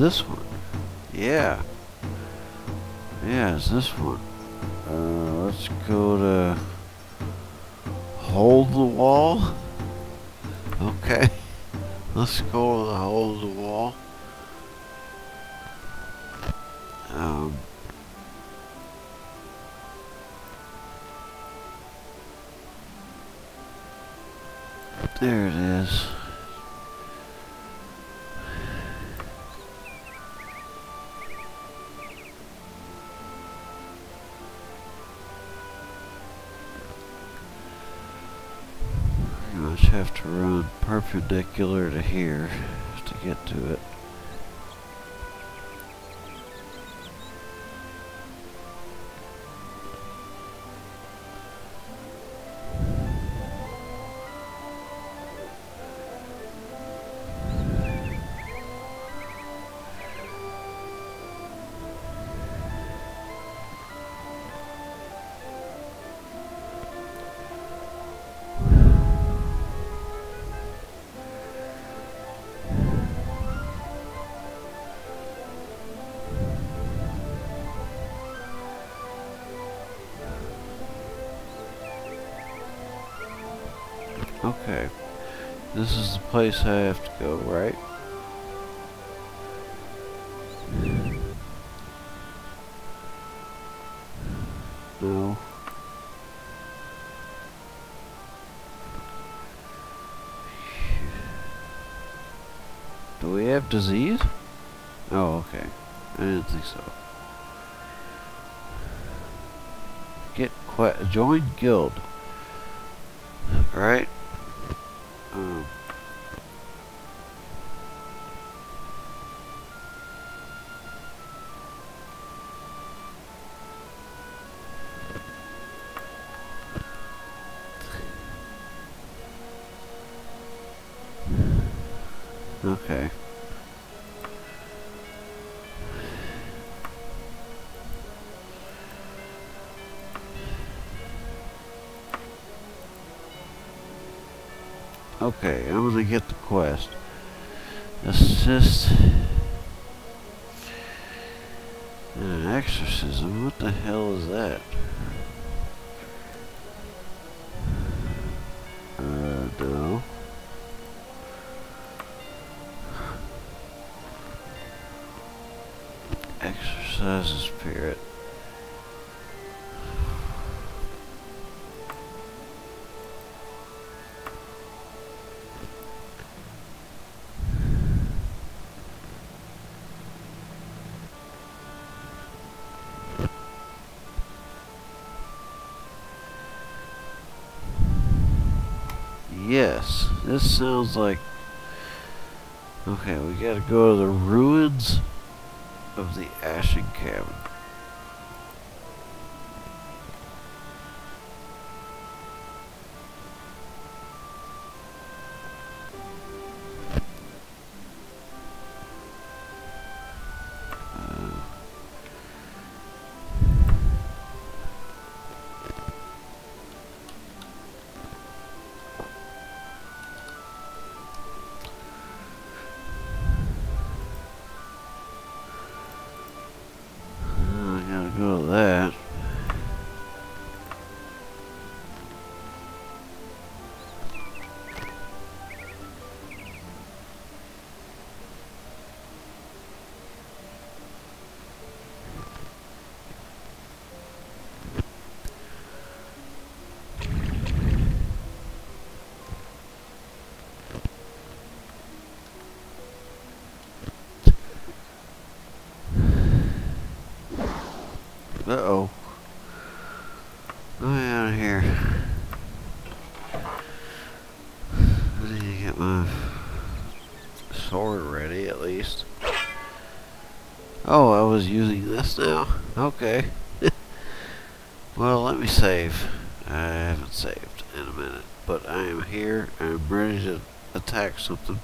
this one. Yeah. Yeah, it's this one. Uh, let's go to hold the wall. Okay. Let's go to the hold the wall. Um, there it is. Pretty just have to run perpendicular to here to get to it. Okay. This is the place I have to go, right? No. Do we have disease? Oh, okay. I didn't think so. Get quite join guild. Right? Okay. Okay, I'm gonna get the quest. Assist in an exorcism. What the hell is that? Exercise the spirit. Yes, this sounds like... Okay, we gotta go to the ruins of the Ashen Cabin. To that. Uh-oh. Let me out of here. I need to get my sword ready at least. Oh, I was using this now. Okay. well, let me save. I haven't saved in a minute. But I am here. I'm ready to attack something.